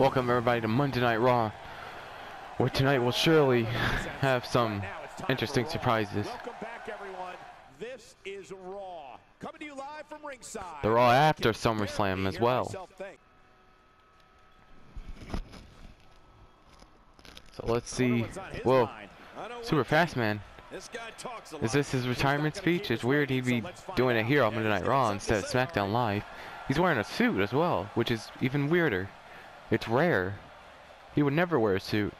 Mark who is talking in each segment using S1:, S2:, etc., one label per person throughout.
S1: Welcome everybody to Monday Night Raw, where tonight will surely have some interesting surprises.
S2: This is Raw. Coming to you live from ringside.
S1: After SummerSlam as well. So let's see. Whoa, Super Fast. Man. Is this his retirement speech? It's weird he'd be doing it here on Monday Night Raw instead of SmackDown. Live. He's wearing a suit as well, which is even weirder. It's rare. He would never wear a suit.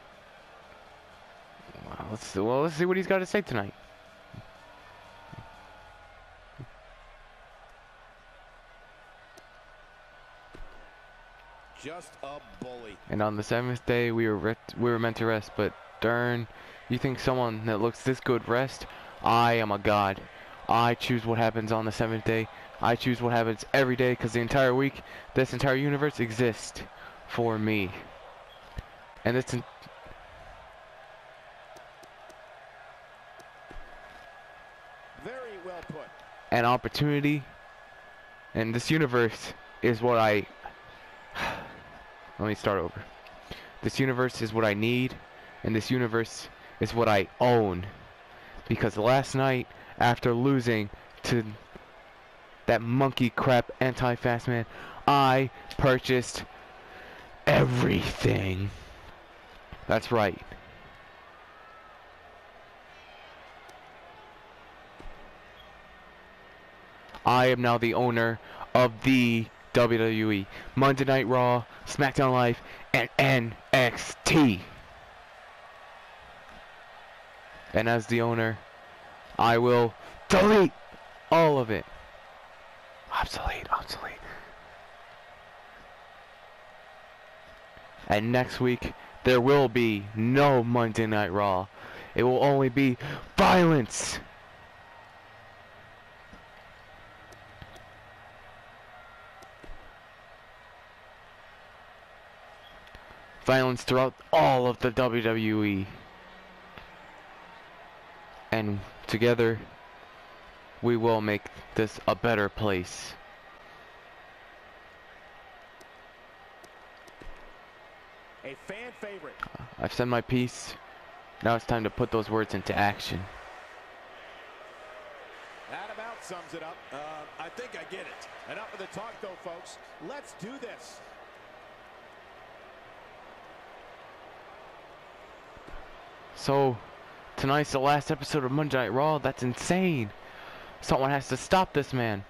S1: Well, let's well let's see what he's got to say tonight.
S2: Just a bully.
S1: And on the seventh day, we were we were meant to rest, but darn, you think someone that looks this good rest? I am a god. I choose what happens on the seventh day. I choose what happens every day, because the entire week, this entire universe exists for me. And it's
S2: well put.
S1: an opportunity, and this universe is what I. Let me start over. This universe is what I need, and this universe is what I own. Because last night, after losing to that monkey crap anti-fast man, I purchased everything. That's right. I am now the owner of the WWE Monday Night Raw, SmackDown Live, and NXT. And as the owner, I will delete all of it. Obsolete, obsolete. And next week, there will be no Monday Night Raw. It will only be violence. violence throughout all of the WWE. And together, we will make this a better place.
S2: A fan favorite.
S1: I've said my piece. Now it's time to put those words into action.
S2: That about sums it up. Uh, I think I get it. Enough of the talk, though, folks. Let's do this.
S1: So, tonight's the last episode of Monday Night Raw. That's insane. Someone has to stop this man.